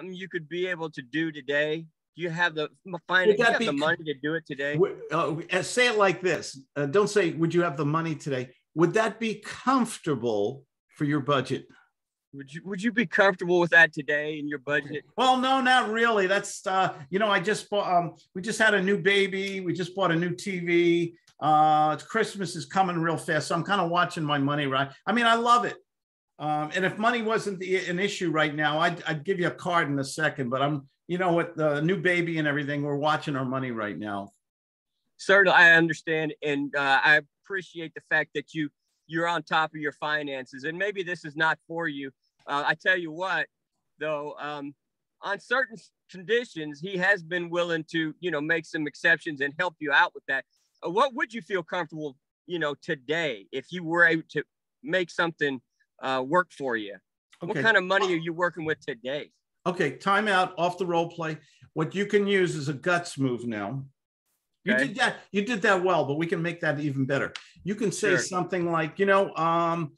something you could be able to do today? Do you have the finance? you have be, the money to do it today? Uh, say it like this. Uh, don't say, "Would you have the money today?" Would that be comfortable for your budget? Would you Would you be comfortable with that today in your budget? Well, no, not really. That's uh, you know, I just bought. Um, we just had a new baby. We just bought a new TV. Uh, Christmas is coming real fast, so I'm kind of watching my money. Right. I mean, I love it. Um, and if money wasn't the, an issue right now, I'd, I'd give you a card in a second. But I'm, you know, with the new baby and everything, we're watching our money right now. Certainly, I understand, and uh, I appreciate the fact that you you're on top of your finances. And maybe this is not for you. Uh, I tell you what, though, um, on certain conditions, he has been willing to, you know, make some exceptions and help you out with that. Uh, what would you feel comfortable, you know, today if you were able to make something uh, work for you? Okay. What kind of money are you working with today? Okay, timeout off the role play. What you can use is a guts move now. You okay. did that. You did that well, but we can make that even better. You can say sure. something like, you know, um,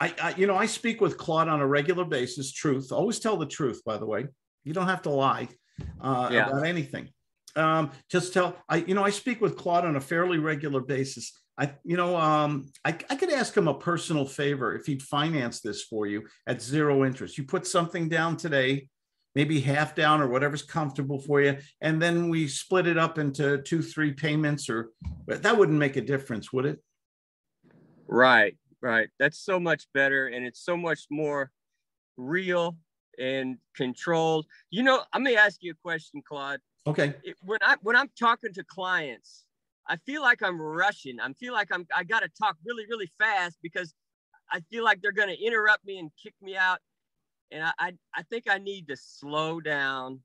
I, I, you know, I speak with Claude on a regular basis. Truth. Always tell the truth. By the way, you don't have to lie uh, yeah. about anything. Um, just tell. I, you know, I speak with Claude on a fairly regular basis. I, you know, um, I, I could ask him a personal favor if he'd finance this for you at zero interest. You put something down today maybe half down or whatever's comfortable for you. And then we split it up into two, three payments, or that wouldn't make a difference, would it? Right, right. That's so much better. And it's so much more real and controlled. You know, let me ask you a question, Claude. Okay. When I when I'm talking to clients, I feel like I'm rushing. I feel like I'm I got to talk really really fast because I feel like they're going to interrupt me and kick me out and I, I, I think I need to slow down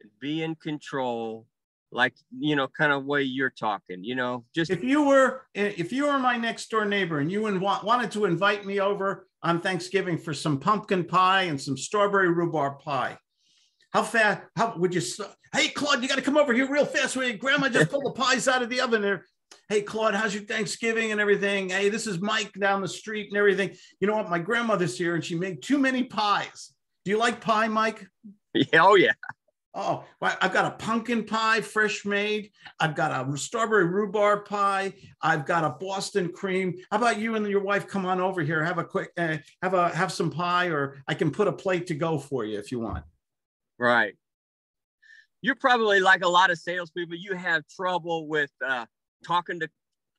and be in control like you know kind of way you're talking you know just if you were eh, if you were my next door neighbor and you and wanted to invite me over on thanksgiving for some pumpkin pie and some strawberry rhubarb pie how fast how would you say, hey claude you got to come over here real fast with grandma just pulled the pies out of the oven there Hey, Claude, how's your Thanksgiving and everything? Hey, this is Mike down the street and everything. You know what? My grandmother's here and she made too many pies. Do you like pie, Mike? Yeah, oh, yeah. Oh, I've got a pumpkin pie, fresh made. I've got a strawberry rhubarb pie. I've got a Boston cream. How about you and your wife come on over here? Have a quick, uh, have a have some pie, or I can put a plate to go for you if you want. Right. You're probably like a lot of salespeople. You have trouble with uh, talking to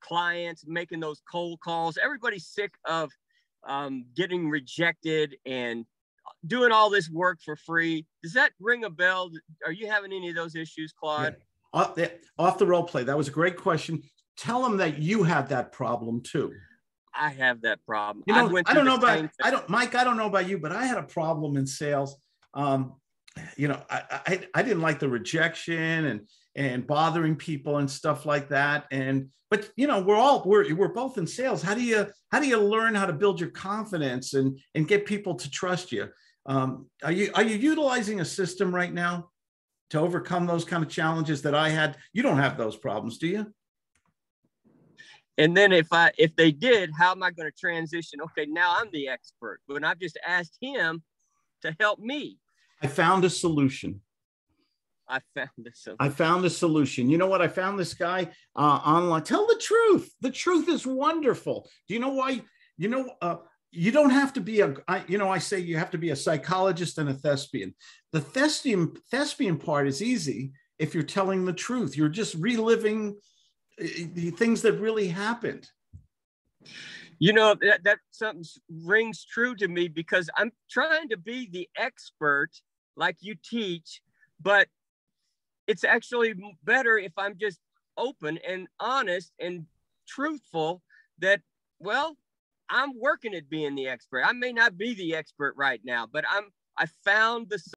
clients, making those cold calls. Everybody's sick of um, getting rejected and doing all this work for free. Does that ring a bell? Are you having any of those issues, Claude? Yeah. Off, the, off the role play. That was a great question. Tell them that you have that problem too. I have that problem. You know, I, I don't know about I don't Mike. I don't know about you, but I had a problem in sales. Um, you know, I, I I didn't like the rejection and and bothering people and stuff like that. And but you know we're all we're, we're both in sales. How do you how do you learn how to build your confidence and and get people to trust you? Um, are you are you utilizing a system right now to overcome those kind of challenges that i had? You don't have those problems do you? And then if i if they did how am i going to transition? Okay now i'm the expert but i've just asked him to help me i found a solution I found this. I found a solution. You know what? I found this guy uh, online. Tell the truth. The truth is wonderful. Do you know why? You know, uh, you don't have to be a. I, you know, I say you have to be a psychologist and a thespian. The thespian thespian part is easy if you're telling the truth. You're just reliving uh, the things that really happened. You know that that something rings true to me because I'm trying to be the expert like you teach, but it's actually better if I'm just open and honest and truthful that, well, I'm working at being the expert. I may not be the expert right now, but I'm I found the